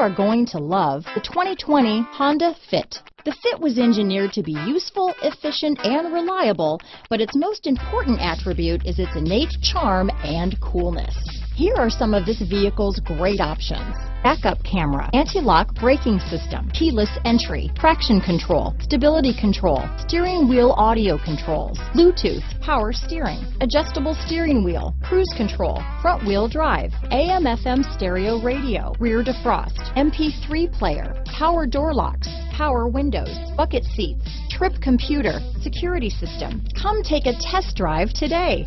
are going to love the 2020 Honda Fit. The Fit was engineered to be useful, efficient, and reliable, but its most important attribute is its innate charm and coolness. Here are some of this vehicle's great options. Backup camera, anti-lock braking system, keyless entry, traction control, stability control, steering wheel audio controls, Bluetooth, power steering, adjustable steering wheel, cruise control, front wheel drive, AM FM stereo radio, rear defrost, MP3 player, power door locks, power windows, bucket seats, trip computer, security system. Come take a test drive today.